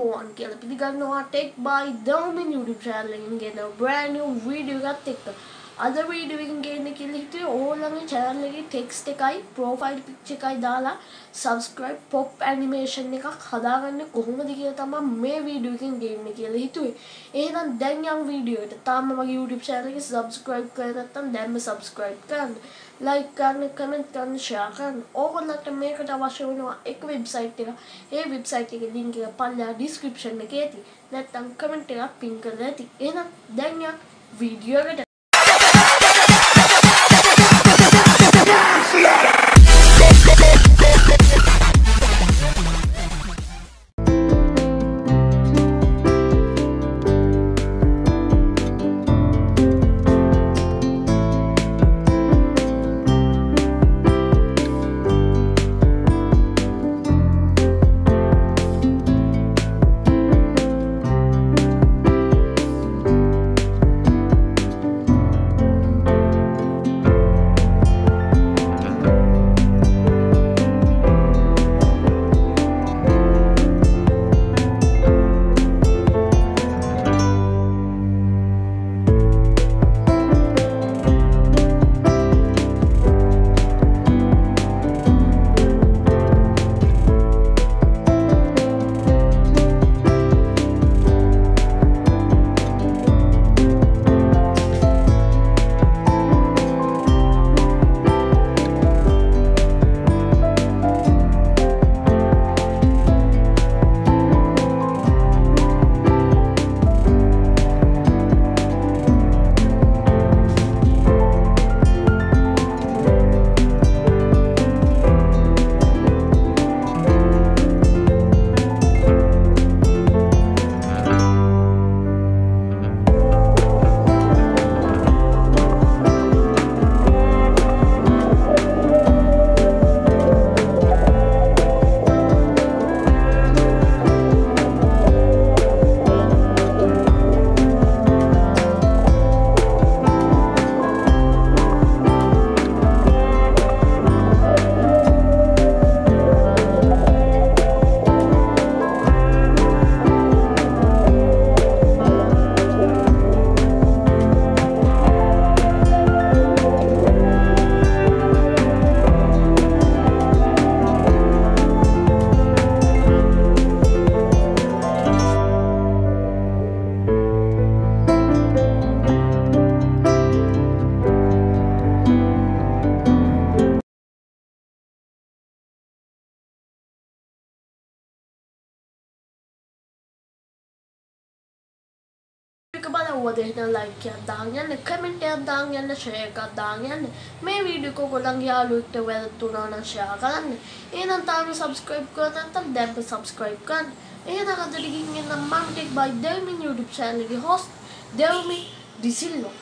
born Kelly know i take by Domin YouTube channel and get a brand new video got TikTok. අද video එකෙන් ගේන්න කියලා හිතුවේ ඕගොල්ලන්ගේ channel එකේ text එකයි profile picture එකයි දාලා subscribe pop animation එකක් හදාගන්න කොහොමද කියලා තමයි මේ වීඩියෝ එකෙන් ගේන්න කියලා හිතුවේ. එහෙනම් දැන් යම් වීඩියෝ එකට තාම මගේ YouTube channel එක subscribe කරලා නැත්නම් දැන්ම subscribe කරන්න. like කරන්න, comment කරන්න, share කරන්න. ඕගොල්ලන්ට මේකට අවශ්‍ය වෙනවා එක website එක. ඒ website එකේ link එක පල්ලා description එකේ ඇති. නැත්නම් comment එකක් pin කරලා ඇති. එහෙනම් දැන් යම් වීඩියෝ එකට එක බලවුවද? එහෙනම් ලයික් එකක් දාන්න යන්න කමෙන්ට් එකක් දාන්න යන්න ෂෙයා එකක් දාන්න යන්න මේ වීඩියෝ එක ඔයගොල්ලන්ගේ යාළුවෙක්ට වැරදුනා නම් ෂෙයා කරන්න. එහෙනම් තාම සබ්ස්ක්‍රයිබ් කරලා නැත්නම් දැන් සබ්ස්ක්‍රයිබ් කරන්න. එහෙනම් අද ටිකින් එන්න මම tech by Delmin YouTube channel එකේ host දෙල්මි ඩිසිල්වා